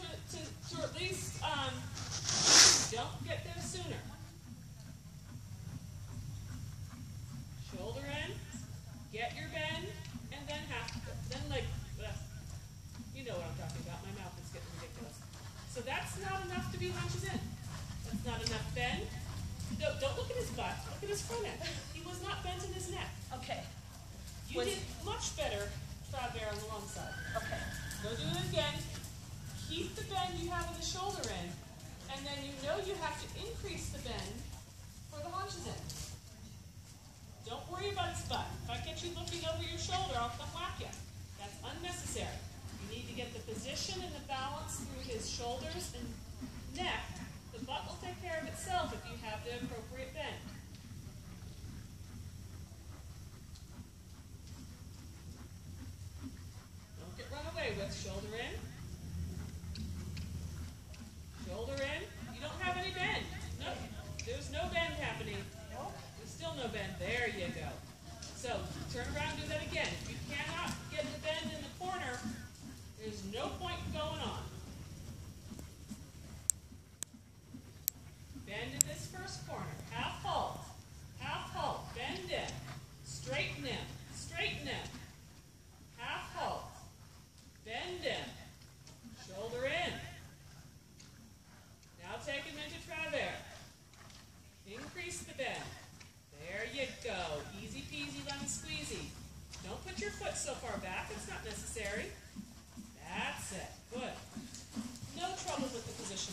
to, to, to at least um, don't get there sooner. Shoulder in, get your bend, and then half, then like, you know what I'm talking about. My mouth is getting ridiculous. So that's not enough to be lunges in. That's not enough bend. No, don't look at his butt. Look at his front end. He was not bent in his neck. Okay. You was did much better, Strawberry, on the long side. Okay. Go do it again. Keep the bend you have in the shoulder in, and then you know you have to increase the bend for the haunches in. Don't worry about butt. If I get you looking over your shoulder, I'll come whack you. That's unnecessary. You need to get the position and the balance through his shoulders and neck. The butt will take care of itself if you have the appropriate bend. Don't get run away with. Shoulder in. Shoulder in. You don't have any bend. No, there's no bend happening. There's still no bend. There you go. So turn around do that again. If you cannot get the bend in the corner, there's no point going on. Bend in this first corner.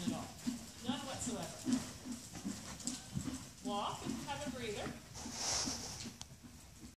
at all. None whatsoever. Walk and have a breather.